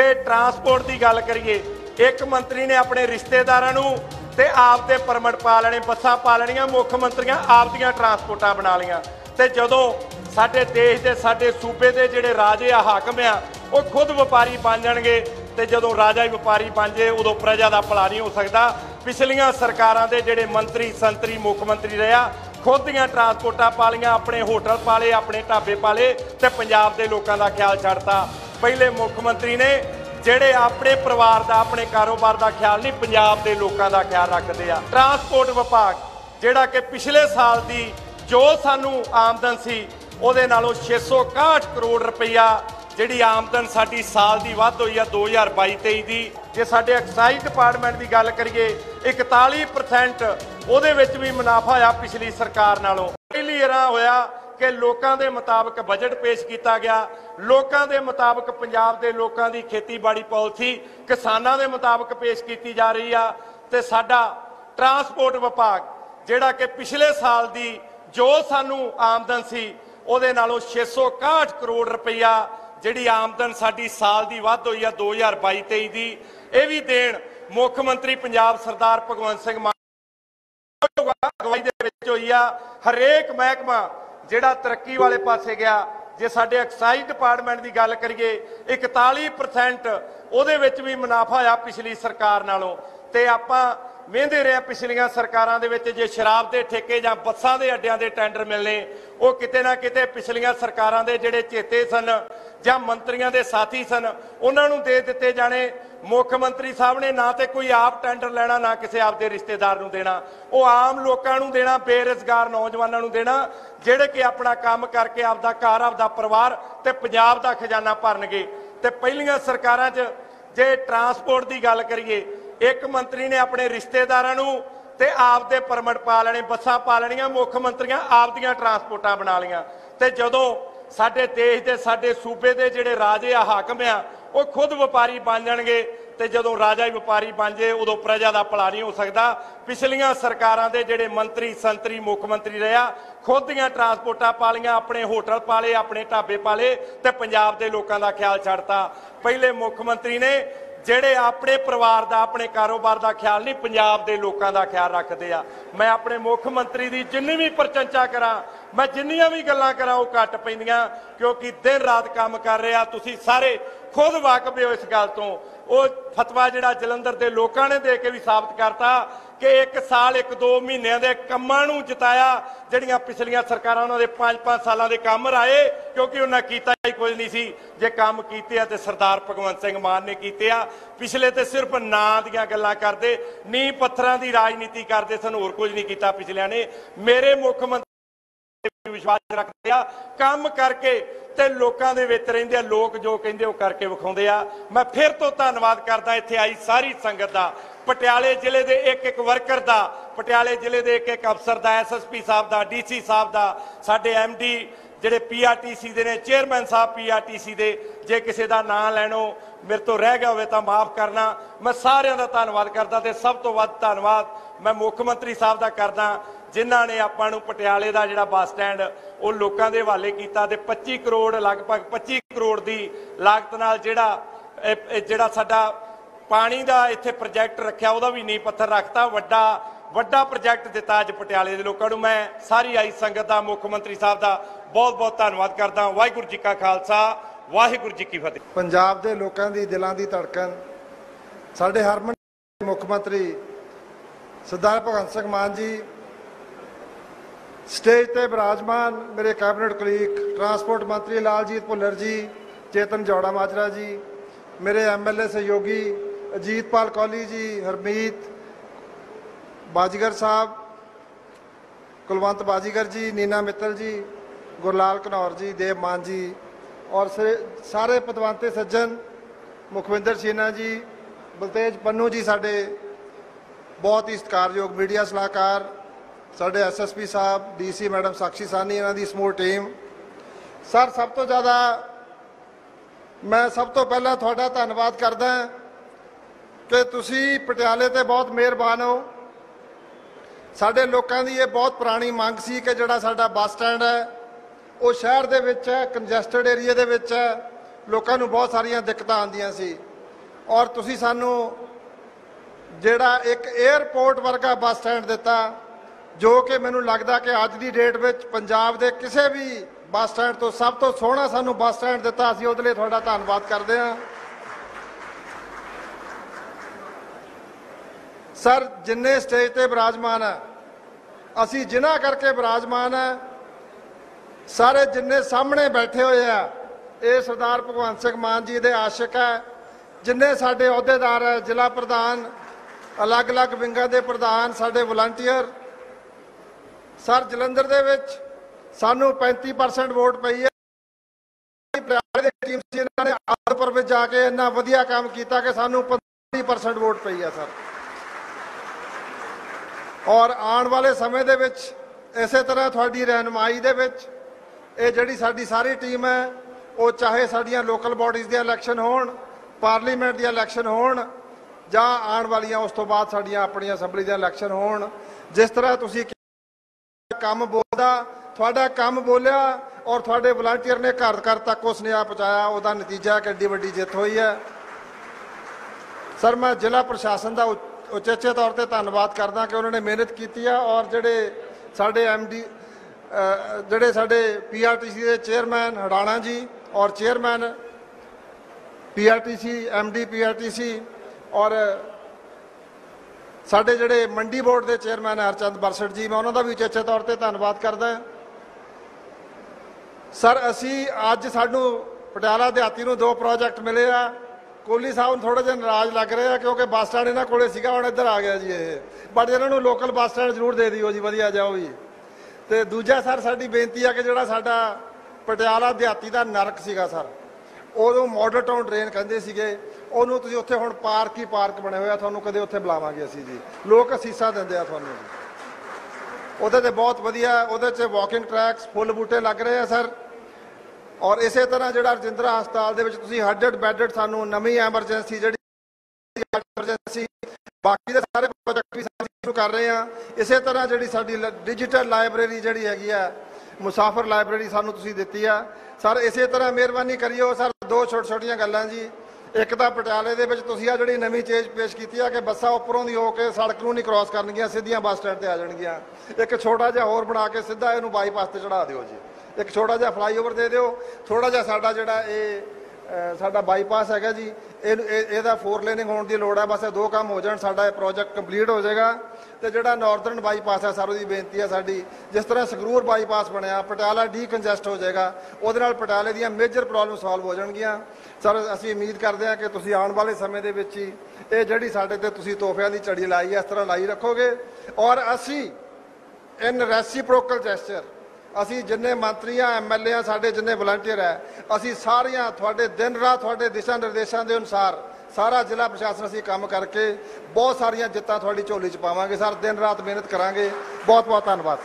ਜੇ ਟਰਾਂਸਪੋਰਟ ਦੀ ਗੱਲ ਕਰੀਏ, ਇੱਕ ਮੰਤਰੀ ਨੇ ਆਪਣੇ ਰਿਸ਼ਤੇਦਾਰਾਂ ਨੂੰ ਤੇ ਆਪ ਦੇ ਪਰਮਿਟ ਪਾ ਲੈਣੇ, ਬੱਸਾਂ ਪਾ ਲੈਣੀਆਂ, ਮੁੱਖ ਮੰਤਰੀਆਂ ਆਪ ਦੀਆਂ ਟਰਾਂਸਪੋਰਟਾਂ ਬਣਾ ਲਈਆਂ। ਤੇ ਜਦੋਂ ਸਾਡੇ ਦੇਸ਼ ਦੇ, ਸਾਡੇ ਸੂਬੇ ਦੇ ਜਿਹੜੇ ਰਾਜੇ ਆ, ਹਾਕਮ ਆ, ਉਹ ਖੁਦ ਵਪਾਰੀ ਬਣ ਜਾਣਗੇ ਤੇ ਜਦੋਂ ਰਾਜਾ ਹੀ ਵਪਾਰੀ ਬਣ ਜੇ, ਉਦੋਂ ਪ੍ਰਜਾ ਦਾ ਭਲਾ ਨਹੀਂ ਹੋ ਸਕਦਾ। ਪਿਛਲੀਆਂ ਸਰਕਾਰਾਂ ਦੇ ਜਿਹੜੇ ਮੰਤਰੀ, ਸੰਤਰੀ, ਮੁੱਖ ਮੰਤਰੀ ਰਿਹਾ ਖੁਦ ਦੀਆਂ ਟਰਾਂਸਪੋਰਟਾਂ ਪਾ ਲਈਆਂ, ਆਪਣੇ ਹੋਟਲ ਪਾਲੇ ਆਪਣੇ ਢਾਬੇ ਪਾਲੇ ਤੇ ਪੰਜਾਬ ਦੇ ਲੋਕਾਂ ਦਾ ਖਿਆਲ ਛੱਡਤਾ। ਪਹਿਲੇ ਮੁੱਖ ਮੰਤਰੀ ਨੇ, ਜਿਹੜੇ ਆਪਣੇ ਪਰਿਵਾਰ ਦਾ, ਆਪਣੇ ਕਾਰੋਬਾਰ ਦਾ ਖਿਆਲ ਨਹੀਂ, ਪੰਜਾਬ ਦੇ ਲੋਕਾਂ ਦਾ ਖਿਆਲ ਰੱਖਦੇ ਆ। ਟਰਾਂਸਪੋਰਟ ਵਿਭਾਗ, ਜਿਹੜਾ ਕਿ ਪਿਛਲੇ ਸਾਲ ਦੀ ਜੋ ਸਾਨੂੰ ਆਮਦਨ ਸੀ, ਉਹਦੇ ਨਾਲੋਂ 661 ਕਰੋੜ ਰੁਪਈਆ ਜਿਹੜੀ ਆਮਦਨ ਸਾਡੀ ਸਾਲ ਦੀ ਵੱਧ ਹੋਈ ਆ 2022-23 ਦੀ। ਜੇ ਸਾਡੇ ਐਕਸਾਈਜ਼ ਡਿਪਾਰਟਮੈਂਟ ਦੀ ਗੱਲ ਕਰੀਏ 41% ਉਹਦੇ ਵਿੱਚ ਵੀ ਮੁਨਾਫਾ ਆ ਪਿਛਲੀ ਸਰਕਾਰ ਨਾਲੋਂ। ਪਹਿਲੀ ਵਾਰ ਹੋਇਆ ਕਿ ਲੋਕਾਂ ਦੇ ਮੁਤਾਬਕ ਬਜਟ ਪੇਸ਼ ਕੀਤਾ ਗਿਆ। ਲੋਕਾਂ ਦੇ ਮੁਤਾਬਕ ਪੰਜਾਬ ਦੇ ਲੋਕਾਂ ਦੀ ਖੇਤੀਬਾੜੀ ਪਾਲਿਸੀ ਕਿਸਾਨਾਂ ਦੇ ਮੁਤਾਬਕ ਪੇਸ਼ ਕੀਤੀ ਜਾ ਰਹੀ ਆ ਤੇ ਸਾਡਾ ਟਰਾਂਸਪੋਰਟ ਵਿਭਾਗ, ਜਿਹੜਾ ਕਿ ਪਿਛਲੇ ਸਾਲ ਦੀ ਜੋ ਸਾਨੂੰ ਆਮਦਨ ਸੀ, ਉਹਦੇ ਨਾਲੋਂ 661 ਕਰੋੜ ਰੁਪਈਆ ਜਿਹੜੀ ਆਮਦਨ ਸਾਡੀ ਸਾਲ ਦੀ ਵੱਧ ਹੋਈ ਆ 2022-23 ਦੀ, ਇਹ ਵੀ ਦੇਣ ਮੁੱਖ ਮੰਤਰੀ ਪੰਜਾਬ ਸਰਦਾਰ ਭਗਵੰਤ ਸਿੰਘ ਮਾਨ ਅਗਵਾਈ ਦੇ ਵਿੱਚ ਹੋਈ ਆ। ਹਰੇਕ ਮਹਿਕਮਾ ਜਿਹੜਾ ਤਰੱਕੀ ਵਾਲੇ ਪਾਸੇ ਗਿਆ, ਜੇ ਸਾਡੇ ਐਕਸਾਈਜ਼ ਡਿਪਾਰਟਮੈਂਟ ਦੀ ਗੱਲ ਕਰੀਏ 41% ਉਹਦੇ ਵਿੱਚ ਵੀ ਮੁਨਾਫਾ ਆ ਪਿਛਲੀ ਸਰਕਾਰ ਨਾਲੋਂ। ਤੇ ਆਪਾਂ ਵੇਂਦੇ ਰਹੇ ਪਿਛਲੀਆਂ ਸਰਕਾਰਾਂ ਦੇ ਵਿੱਚ, ਜੇ ਸ਼ਰਾਬ ਦੇ ਠੇਕੇ ਜਾਂ ਬੱਸਾਂ ਦੇ ਅੱਡਿਆਂ ਦੇ ਟੈਂਡਰ ਮਿਲਨੇ ਉਹ ਕਿਤੇ ਨਾ ਕਿਤੇ ਪਿਛਲੀਆਂ ਸਰਕਾਰਾਂ ਦੇ ਜਿਹੜੇ ਚੇਤੇ ਸਨ ਜਾਂ ਮੰਤਰੀਆਂ ਦੇ ਸਾਥੀ ਸਨ, ਉਹਨਾਂ ਨੂੰ ਦੇ ਦਿੱਤੇ ਜਾਣੇ। ਮੁੱਖ ਮੰਤਰੀ ਸਾਹਿਬ ਨੇ ਨਾ ਤੇ ਕੋਈ ਆਪ ਟੈਂਡਰ ਲੈਣਾ, ਨਾ ਕਿਸੇ ਆਪ ਦੇ ਰਿਸ਼ਤੇਦਾਰ ਨੂੰ ਦੇਣਾ। ਉਹ ਆਮ ਲੋਕਾਂ ਨੂੰ ਦੇਣਾ, ਬੇਰੁਜ਼ਗਾਰ ਨੌਜਵਾਨਾਂ ਨੂੰ ਦੇਣਾ, ਜਿਹੜੇ ਕਿ ਆਪਣਾ ਕੰਮ ਕਰਕੇ ਆਪਦਾ ਘਰ, ਆਪਦਾ ਪਰਿਵਾਰ ਤੇ ਪੰਜਾਬ ਦਾ ਖਜ਼ਾਨਾ ਭਰਨਗੇ। ਤੇ ਪਹਿਲੀਆਂ ਸਰਕਾਰਾਂ 'ਚ ਜੇ ਟਰਾਂਸਪੋਰਟ ਦੀ ਗੱਲ ਕਰੀਏ, ਇੱਕ ਮੰਤਰੀ ਨੇ ਆਪਣੇ ਰਿਸ਼ਤੇਦਾਰਾਂ ਨੂੰ ਤੇ ਆਪ ਦੇ ਪਰਮਿਟ ਪਾ ਲੈਣੇ, ਬੱਸਾਂ ਪਾ ਲੈਣੀਆਂ, ਮੁੱਖ ਮੰਤਰੀਆਂ ਆਪ ਦੀਆਂ ਟਰਾਂਸਪੋਰਟਾਂ ਬਣਾ ਲਈਆਂ। ਤੇ ਜਦੋਂ ਸਾਡੇ ਦੇਸ਼ ਦੇ, ਸਾਡੇ ਸੂਬੇ ਦੇ ਜਿਹੜੇ ਰਾਜੇ ਆ, ਹਾਕਮ ਆ ਉਹ ਖੁਦ ਵਪਾਰੀ ਬਣ ਜਾਣਗੇ ਤੇ ਜਦੋਂ ਰਾਜਾ ਹੀ ਵਪਾਰੀ ਬਣ ਜੇ, ਉਦੋਂ ਪ੍ਰਜਾ ਦਾ ਭਲਾ ਨਹੀਂ ਹੋ ਸਕਦਾ। ਪਿਛਲੀਆਂ ਸਰਕਾਰਾਂ ਦੇ ਜਿਹੜੇ ਮੰਤਰੀ, ਸੰਤਰੀ, ਮੁੱਖ ਮੰਤਰੀ ਰਿਹਾ, ਖੁਦ ਦੀਆਂ ਟਰਾਂਸਪੋਰਟਾਂ ਪਾ ਲਈਆਂ ਆਪਣੇ ਹੋਟਲ ਪਾਲੇ, ਆਪਣੇ ਢਾਬੇ ਪਾਲੇ ਤੇ ਪੰਜਾਬ ਦੇ ਲੋਕਾਂ ਦਾ ਖਿਆਲ ਛੱਡਤਾ। ਪਹਿਲੇ ਮੁੱਖ ਮੰਤਰੀ ਨੇ ਜਿਹੜੇ ਆਪਣੇ ਪਰਿਵਾਰ ਦਾ, ਆਪਣੇ ਕਾਰੋਬਾਰ ਦਾ ਖਿਆਲ ਨਹੀਂ, ਪੰਜਾਬ ਦੇ ਲੋਕਾਂ ਦਾ ਖਿਆਲ ਰੱਖਦੇ ਆ। ਮੈਂ ਆਪਣੇ ਮੁੱਖ ਮੰਤਰੀ ਦੀ ਜਿੰਨੀ ਵੀ ਪ੍ਰਚੰਚਾ ਕਰਾਂ, ਮੈਂ ਜਿੰਨੀਆਂ ਵੀ ਗੱਲਾਂ ਕਰਾਂ, ਉਹ ਘੱਟ ਪੈਂਦੀਆਂ, ਕਿਉਂਕਿ ਦਿਨ ਰਾਤ ਕੰਮ ਕਰ ਰਿਹਾ। ਤੁਸੀਂ ਸਾਰੇ ਖੁਦ ਵਾਕਿਫ ਹੋ ਇਸ ਗੱਲ ਤੋਂ। ਉਹ ਫਤਵਾ ਜਿਹੜਾ ਜਲੰਧਰ ਦੇ ਲੋਕਾਂ ਨੇ ਦੇ ਕੇ ਵੀ ਸਾਬਤ ਕਰਤਾ ਕਿ ਇੱਕ ਸਾਲ, ਇੱਕ ਦੋ ਮਹੀਨਿਆਂ ਦੇ ਕੰਮਾਂ ਨੂੰ ਜਿਤਾਇਆ ਜਿਹੜੀਆਂ ਪਿਛਲੀਆਂ ਸਰਕਾਰਾਂ ਉਹਨਾਂ ਦੇ 5-5 ਸਾਲਾਂ ਦੇ ਕੰਮ ਰਾਏ, ਕਿਉਂਕਿ ਉਹਨਾਂ ਕੀਤਾ ਹੀ ਕੁਝ ਨਹੀਂ ਸੀ। ਜੇ ਕੰਮ ਕੀਤੇ ਆ ਤੇ ਸਰਦਾਰ ਭਗਵੰਤ ਸਿੰਘ ਮਾਨ ਨੇ ਕੀਤੇ ਆ। ਪਿਛਲੇ ਤੇ ਸਿਰਫ ਨਾਂ ਦੀਆਂ ਗੱਲਾਂ ਕਰਦੇ ਨੀ ਪੱਥਰਾਂ ਦੀ ਰਾਜਨੀਤੀ ਕਰਦੇ ਸਾਨੂੰ, ਹੋਰ ਕੁਝ ਨਹੀਂ ਕੀਤਾ ਪਿਛਲਿਆਂ ਨੇ। ਮੇਰੇ ਮੁੱਖ ਮੰਤਰੀ ਵਿਸ਼ਵਾਸ ਰੱਖਦੇ ਆ। ਕੰਮ ਕਰਕੇ ਤੇ ਲੋਕਾਂ ਦੇ ਵਿੱਚ ਰਹਿੰਦੇ ਆ। ਲੋਕ ਜੋ ਕਹਿੰਦੇ ਉਹ ਕਰਕੇ ਵਿਖਾਉਂਦੇ ਆ। ਮੈਂ ਫਿਰ ਤੋਂ ਧੰਨਵਾਦ ਕਰਦਾ ਇੱਥੇ ਆਈ ਸਾਰੀ ਸੰਗਤ ਦਾ। ਪਟਿਆਲੇ ਜ਼ਿਲ੍ਹੇ ਦੇ ਇੱਕ ਇੱਕ ਵਰਕਰ ਦਾ, ਪਟਿਆਲੇ ਜ਼ਿਲ੍ਹੇ ਦੇ ਇੱਕ ਇੱਕ ਅਫਸਰ ਦਾ ਐਸਐਸਪੀ ਸਾਹਿਬ ਦਾ ਡੀਸੀ ਸਾਹਿਬ ਦਾ, ਸਾਡੇ ਐਮਡੀ ਜਿਹੜੇ ਪੀਆਰਟੀਸੀ ਦੇ ਨੇ, ਚੇਅਰਮੈਨ ਸਾਹਿਬ ਪੀਆਰਟੀਸੀ ਦੇ। ਜੇ ਕਿਸੇ ਦਾ ਨਾਂ ਲੈਣੋ, ਮੇਰੇ ਤੋਂ ਰਹਿ ਗਿਆ ਹੋਵੇ ਤਾਂ ਮਾਫ ਕਰਨਾ। ਮੈਂ ਸਾਰਿਆਂ ਦਾ ਧੰਨਵਾਦ ਕਰਦਾ ਤੇ ਸਭ ਤੋਂ ਵੱਧ ਧੰਨਵਾਦ ਮੈਂ ਮੁੱਖ ਮੰਤਰੀ ਸਾਹਿਬ ਦਾ ਕਰਦਾ। ਜਿਨ੍ਹਾਂ ਨੇ ਆਪਾਂ ਨੂੰ ਪਟਿਆਲੇ ਦਾ ਜਿਹੜਾ ਬੱਸ ਸਟੈਂਡ ਉਹ ਲੋਕਾਂ ਦੇ ਹਵਾਲੇ ਕੀਤਾ ਤੇ 25 ਕਰੋੜ ਲਗਭਗ 25 ਕਰੋੜ ਦੀ ਲਾਗਤ ਨਾਲ ਜਿਹੜਾ ਜਿਹੜਾ ਸਾਡਾ ਪਾਣੀ ਦਾ ਇੱਥੇ ਪ੍ਰੋਜੈਕਟ ਰੱਖਿਆ, ਉਹਦਾ ਵੀ ਨੀਂਹ ਪੱਥਰ ਰੱਖਤਾ। ਵੱਡਾ ਵੱਡਾ ਪ੍ਰੋਜੈਕਟ ਦਿੱਤਾ ਅੱਜ ਪਟਿਆਲੇ ਦੇ ਲੋਕਾਂ ਨੂੰ। ਮੈਂ ਸਾਰੀ ਆਈ ਸੰਗਤ ਦਾ, ਮੁੱਖ ਮੰਤਰੀ ਸਾਹਿਬ ਦਾ ਬਹੁਤ ਬਹੁਤ ਧੰਨਵਾਦ ਕਰਦਾ ਵਾਹਿਗੁਰੂ ਜੀ ਕਾ ਖਾਲਸਾ, ਵਾਹਿਗੁਰੂ ਜੀ ਕੀ ਫਤਿਹ। ਪੰਜਾਬ ਦੇ ਲੋਕਾਂ ਦੀ ਦਿਲਾਂ ਦੀ ਧੜਕਣ। ਸਾਡੇ ਹਰਮਨ ਮੁੱਖ ਮੰਤਰੀ ਸਰਦਾਰ ਭਗਵੰਤ ਸਿੰਘ ਮਾਨ ਜੀ ਸਟੇਜ ਤੇ ਬਿਰਾਜਮਾਨ ਮੇਰੇ ਕੈਬਨਿਟ ਕਲੀਗ, ਟਰਾਂਸਪੋਰਟ ਮੰਤਰੀ ਲਾਲਜੀਤ ਭੁੱਲਰ ਜੀ, ਚੇਤਨ ਜੋੜਾ ਮਾਜਰਾ ਜੀ, ਮੇਰੇ ਐਮਐਲਏ ਸਹਿਯੋਗੀ ਅਜੀਤਪਾਲ ਕੌਲੀ ਜੀ, ਹਰਮੀਤ ਬਾਜੀਗਰ ਸਾਹਿਬ, ਕੁਲਵੰਤ ਬਾਜੀਗਰ ਜੀ, ਨੀਨਾ ਮਿੱਤਲ ਜੀ, ਗੁਰਲਾਲ ਘਨੌਰ ਜੀ, ਦੇਵ ਮਾਨ ਜੀ ਔਰ ਸੇ- ਸਾਰੇ ਪਤਵੰਤੇ ਸੱਜਣ ਮੁਖਵਿੰਦਰ ਸੀਨਾ ਜੀ, ਬਲਤੇਜ ਪੰਨੂ ਜੀ ਸਾਡੇ ਬਹੁਤ ਹੀ ਸਤਿਕਾਰਯੋਗ ਮੀਡੀਆ ਸਲਾਹਕਾਰ ਸਾਡੇ ਐਸਐਸਪੀ ਸਾਹਿਬ ਡੀਸੀ ਮੈਡਮ ਸਾਕਸ਼ੀ ਸਾਨੀ ਇਹਨਾਂ ਦੀ ਸਮੂਹ ਟੀਮ ਸਰ, ਸਭ ਤੋਂ ਜ਼ਿਆਦਾ ਮੈਂ ਸਭ ਤੋਂ ਪਹਿਲਾਂ ਤੁਹਾਡਾ ਧੰਨਵਾਦ ਕਰਦਾ ਕਿ ਤੁਸੀਂ ਪਟਿਆਲੇ ਤੇ ਬਹੁਤ ਮਿਹਰਬਾਨ ਹੋ। ਸਾਡੇ ਲੋਕਾਂ ਦੀ ਇਹ ਬਹੁਤ ਪੁਰਾਣੀ ਮੰਗ ਸੀ ਕਿ ਜਿਹੜਾ ਸਾਡਾ ਬੱਸ ਸਟੈਂਡ ਹੈ, ਉਹ ਸ਼ਹਿਰ ਦੇ ਵਿੱਚ ਹੈ ਕੰਜੈਸਟਡ ਏਰੀਆ ਦੇ ਵਿੱਚ ਹੈ। ਲੋਕਾਂ ਨੂੰ ਬਹੁਤ ਸਾਰੀਆਂ ਦਿੱਕਤਾਂ ਆਉਂਦੀਆਂ ਸੀ। ਔਰ ਤੁਸੀਂ ਸਾਨੂੰ ਜਿਹੜਾ ਇੱਕ 에ਅਰਪੋਰਟ ਵਰਗਾ ਬੱਸ ਸਟੈਂਡ ਦਿੱਤਾ ਜੋ ਕਿ ਮੈਨੂੰ ਲੱਗਦਾ ਕਿ ਅੱਜ ਦੀ ਡੇਟ ਵਿੱਚ ਪੰਜਾਬ ਦੇ ਕਿਸੇ ਵੀ ਬੱਸ ਸਟੈਂਡ ਤੋਂ ਸਭ ਤੋਂ ਸੋਹਣਾ ਸਾਨੂੰ ਬੱਸ ਸਟੈਂਡ ਦਿੱਤਾ, ਅਸੀਂ ਉਹਦੇ ਲਈ ਤੁਹਾਡਾ ਧੰਨਵਾਦ ਕਰਦੇ ਹਾਂ। ਸਰ, ਜਿੰਨੇ ਸਟੇਜ ਤੇ ਬਿਰਾਜਮਾਨ ਹੈ ਅਸੀਂ ਜਿਨ੍ਹਾਂ ਕਰਕੇ ਬਿਰਾਜਮਾਨ ਹੈ ਸਾਰੇ ਜਿੰਨੇ ਸਾਹਮਣੇ ਬੈਠੇ ਹੋਏ ਆ, ਇਹ ਸਰਦਾਰ ਭਗਵੰਤ ਸਿੰਘ ਮਾਨ ਜੀ ਦੇ ਆਸ਼ਿਕ ਹੈ ਜਿੰਨੇ ਸਾਡੇ ਅਹੁਦੇਦਾਰ ਹੈ ਜ਼ਿਲ੍ਹਾ ਪ੍ਰਧਾਨ, ਅਲੱਗ-ਅਲੱਗ ਵਿੰਗਾਂ ਦੇ ਪ੍ਰਧਾਨ, ਸਾਡੇ ਵਲੰਟੀਅਰ ਸਰ, ਜਲੰਧਰ ਦੇ ਵਿੱਚ ਸਾਨੂੰ 35% ਵੋਟ ਪਈ ਹੈ। ਪਟਿਆਲੇ ਦੀ ਟੀਮ ਸੀ ਇਹਨਾਂ ਨੇ, ਆਦਪੁਰ ਵਿੱਚ ਜਾ ਕੇ ਇੰਨਾ ਵਧੀਆ ਕੰਮ ਕੀਤਾ ਕਿ ਸਾਨੂੰ 35% ਵੋਟ ਪਈ ਹੈ, ਸਰ। ਔਰ ਆਉਣ ਵਾਲੇ ਸਮੇਂ ਦੇ ਵਿੱਚ, ਇਸੇ ਤਰ੍ਹਾਂ ਤੁਹਾਡੀ ਰਹਿਨਮਾਈ ਦੇ ਵਿੱਚ, ਇਹ ਜਿਹੜੀ ਸਾਡੀ ਸਾਰੀ ਟੀਮ ਹੈ, ਉਹ ਚਾਹੇ ਸਾਡੀਆਂ ਲੋਕਲ ਬਾਡੀਜ਼ ਦੀਆਂ ਇਲੈਕਸ਼ਨ ਹੋਣ ਪਾਰਲੀਮੈਂਟ ਦੀਆਂ ਇਲੈਕਸ਼ਨ ਹੋਣ, ਜਾਂ ਆਉਣ ਵਾਲੀਆਂ ਉਸ ਤੋਂ ਬਾਅਦ ਸਾਡੀਆਂ ਆਪਣੀਆਂ ਅਸੈਂਬਲੀ ਦੀਆਂ ਇਲੈਕਸ਼ਨ ਹੋਣ, ਜਿਸ ਤਰ੍ਹਾਂ ਤੁਸੀਂ ਕੰਮ ਬੋਲਦਾ, ਤੁਹਾਡਾ ਕੰਮ ਬੋਲਿਆ ਔਰ ਤੁਹਾਡੇ ਵਲੰਟੀਅਰ ਨੇ ਘਰ ਘਰ ਤੱਕ ਉਹ ਸੁਨੇਹਾ ਪਹੁੰਚਾਇਆ, ਉਹਦਾ ਨਤੀਜਾ ਕਿ ਐਡੀ ਵੱਡੀ ਜਿੱਤ ਹੋਈ ਹੈ। ਸਰ ਮੈਂ ਜ਼ਿਲ੍ਹਾ ਪ੍ਰਸ਼ਾਸਨ ਦਾ ਉਚੇਚੇ ਤੌਰ ਤੇ ਧੰਨਵਾਦ ਕਰਦਾ ਕਿ ਉਹਨਾਂ ਨੇ ਮਿਹਨਤ ਕੀਤੀ ਆ ਔਰ ਜਿਹੜੇ ਸਾਡੇ ਐਮਡੀ ਜਿਹੜੇ ਸਾਡੇ ਪੀਆਰਟੀਸੀ ਦੇ ਚੇਅਰਮੈਨ ਹੜਾਣਾ ਜੀ ਔਰ ਚੇਅਰਮੈਨ ਪੀਆਰਟੀਸੀ ਐਮਡੀ ਪੀਆਰਟੀਸੀ ਔਰ ਸਾਡੇ ਜਿਹੜੇ ਮੰਡੀ ਬੋਰਡ ਦੇ ਚੇਅਰਮੈਨ ਹਰਚੰਦ ਬਰਸਟ ਜੀ, ਮੈਂ ਉਹਨਾਂ ਦਾ ਵੀ ਉਚੇਚੇ ਤੌਰ ਤੇ ਧੰਨਵਾਦ ਕਰਦਾ ਸਰ, ਅਸੀਂ ਅੱਜ ਸਾਨੂੰ ਪਟਿਆਲਾ ਦਿਹਾਤੀ ਨੂੰ ਦੋ ਪ੍ਰੋਜੈਕਟ ਮਿਲੇ ਆ। ਕੋਹਲੀ ਸਾਹਿਬ ਨੂੰ ਥੋੜੇ ਜਿਹਾ ਨਾਰਾਜ਼ ਲੱਗ ਰਹੇ ਆ ਕਿਉਂਕਿ ਬੱਸ ਸਟੈਂਡ ਇਹਨਾਂ ਕੋਲੇ ਸੀਗਾ, ਹੁਣ ਇੱਧਰ ਆ ਗਿਆ ਜੀ ਇਹ। ਬਟ ਇਹਨਾਂ ਨੂੰ ਲੋਕਲ ਬੱਸ ਸਟੈਂਡ ਜ਼ਰੂਰ ਦੇ ਦਿਓ ਜੀ, ਵਧੀਆ ਜਾਓ ਜੀ ਤੇ ਦੂਜਾ ਸਰ, ਸਾਡੀ ਬੇਨਤੀ ਆ ਕਿ ਜਿਹੜਾ ਸਾਡਾ ਪਟਿਆਲਾ ਦਿਹਾਤੀ ਦਾ ਨਰਕ ਸੀਗਾ ਸਰ, ਉਦੋਂ ਮਾਡਲ ਟਾਊਨ ਡਰੇਨ ਕਹਿੰਦੇ ਸੀਗੇ। ਉਹਨੂੰ ਤੁਸੀਂ ਉੱਥੇ ਹੁਣ ਪਾਰਕ ਹੀ ਪਾਰਕ ਬਣੇ ਹੋਇਆ, ਤੁਹਾਨੂੰ ਕਦੇ ਉੱਥੇ ਬੁਲਾਵਾਂਗੇ ਅਸੀਂ ਜੀ। ਲੋਕ ਅਸੀਸਾਂ ਦਿੰਦੇ ਆ ਤੁਹਾਨੂੰ ਜੀ। ਉਹਦੇ ਤੇ ਬਹੁਤ ਵਧੀਆ, ਉਹਦੇ 'ਚ ਵਾਕਿੰਗ ਟਰੈਕਸ ਫੁੱਲ ਬੂਟੇ ਲੱਗ ਰਹੇ ਆ ਸਰ। ਔਰ ਇਸੇ ਤਰ੍ਹਾਂ ਜਿਹੜਾ ਰਜਿੰਦਰਾ ਹਸਪਤਾਲ ਦੇ ਵਿੱਚ ਤੁਸੀਂ 100 ਬੈੱਡਡ ਸਾਨੂੰ ਨਵੀਂ ਐਮਰਜੈਂਸੀ ਜਿਹੜੀ ਐਮਰਜੈਂਸੀ ਬਾਕੀ ਦੇ ਸਾਰੇ ਪ੍ਰੋਜੈਕਟ ਵੀ ਅਸੀਂ ਸ਼ੁਰੂ ਕਰ ਰਹੇ ਆ। ਇਸੇ ਤਰ੍ਹਾਂ ਜਿਹੜੀ ਸਾਡੀ ਡਿਜੀਟਲ ਲਾਇਬ੍ਰੇਰੀ ਜਿਹੜੀ ਹੈਗੀ ਆ, ਮੁਸਾਫਰ ਲਾਇਬ੍ਰੇਰੀ ਸਾਨੂੰ ਤੁਸੀਂ ਦਿੱਤੀ ਆ। ਸਰ ਇਸੇ ਤਰ੍ਹਾਂ ਮਿਹਰਬਾਨੀ ਕਰਿਓ ਸਰ, ਦੋ ਛੋਟ ਛੋਟੀਆਂ ਗੱਲਾਂ ਜੀ। ਇੱਕ ਤਾਂ ਪਟਿਆਲੇ ਦੇ ਵਿੱਚ ਤੁਸੀਂ ਆ ਜਿਹੜੀ ਨਵੀਂ ਚੇਜ ਪੇਸ਼ ਕੀਤੀ ਆ ਕਿ ਬੱਸਾਂ ਉੱਪਰੋਂ ਦੀ ਹੋ ਕੇ ਸੜਕ ਨੂੰ ਨਹੀਂ ਕ੍ਰਾਸ ਕਰਨਗੀਆਂ, ਸਿੱਧੀਆਂ ਬੱਸ ਸਟੈਂਡ ਤੇ ਆ ਜਾਣਗੀਆਂ। ਇੱਕ ਛੋਟਾ ਜਿਹਾ ਹੋਰ ਬਣਾ ਕੇ ਸਿੱਧਾ ਇਹਨੂੰ ਬਾਈਪਾਸ ਤੇ ਚੜਾ ਦਿਓ ਜੀ। ਇੱਕ ਛੋਟਾ ਜਿਹਾ ਫਲਾਈਓਵਰ ਦੇ ਦਿਓ। ਥੋੜਾ ਜਿਹਾ ਸਾਡਾ ਜਿਹੜਾ ਇਹ ਸਾਡਾ ਬਾਈਪਾਸ ਹੈਗਾ ਜੀ। ਇਹਨੂੰ ਇਹ- ਇਹਦਾ ਫੋਰ ਲੇਨਿੰਗ ਹੋਣ ਦੀ ਲੋੜ ਹੈ ਬਸ ਇਹ ਦੋ ਕੰਮ ਹੋ ਜਾਣ, ਸਾਡਾ ਇਹ ਪ੍ਰੋਜੈਕਟ ਕੰਪਲੀਟ ਹੋ ਜਾਏਗਾ। ਤੇ ਜਿਹੜਾ ਨਾਰਥਰਨ ਬਾਈਪਾਸ ਹੈ ਸਰ ਉਹਦੀ ਬੇਨਤੀ ਹੈ ਸਾਡੀ, ਜਿਸ ਤਰ੍ਹਾਂ ਸੰਗਰੂਰ ਬਾਈਪਾਸ ਬਣਿਆ, ਪਟਿਆਲਾ ਡੀ ਕੰਜੈਸਟ ਹੋ ਜਾਏਗਾ, ਉਹਦੇ ਨਾਲ ਪਟਿਆਲੇ ਦੀਆਂ ਮੇਜਰ ਪ੍ਰੋਬਲਮ ਸੋਲਵ ਹੋ ਜਾਣਗੀਆਂ। ਸਰ, ਅਸੀਂ ਉਮੀਦ ਕਰਦੇ ਹਾਂ ਕਿ ਤੁਸੀਂ ਆਉਣ ਵਾਲੇ ਸਮੇਂ ਦੇ ਵਿੱਚ ਹੀ ਇਹ ਜਿਹੜੀ ਸਾਡੇ ਤੇ ਤੁਸੀਂ ਤੋਹਫਿਆਂ ਦੀ ਝੜੀ ਲਾਈ ਹੈ ਇਸ ਤਰ੍ਹਾਂ ਲਾਈ ਰੱਖੋਗੇ। ਔਰ ਅਸੀਂ ਇਨ ਰੈਸੀਪ੍ਰੋਕਲ ਜੈਸਚਰ ਅਸੀਂ ਜਿੰਨੇ ਮੰਤਰੀ ਆ ਐਮਐਲਏ ਆ, ਸਾਡੇ ਜਿੰਨੇ ਵਲੰਟੀਅਰ ਹੈ ਅਸੀਂ ਸਾਰੀਆਂ ਤੁਹਾਡੇ ਦਿਨ ਰਾਤ ਤੁਹਾਡੇ ਦਿਸ਼ਾ ਨਿਰਦੇਸ਼ਾਂ ਦੇ ਅਨੁਸਾਰ ਸਾਰਾ ਜ਼ਿਲ੍ਹਾ ਪ੍ਰਸ਼ਾਸਨ ਅਸੀਂ ਕੰਮ ਕਰਕੇ ਬਹੁਤ ਸਾਰੀਆਂ ਜਿੱਤਾਂ ਤੁਹਾਡੀ ਝੋਲੀ 'ਚ ਪਾਵਾਂਗੇ। ਸਰ, ਦਿਨ ਰਾਤ ਮਿਹਨਤ ਕਰਾਂਗੇ। ਬਹੁਤ ਬਹੁਤ ਧੰਨਵਾਦ।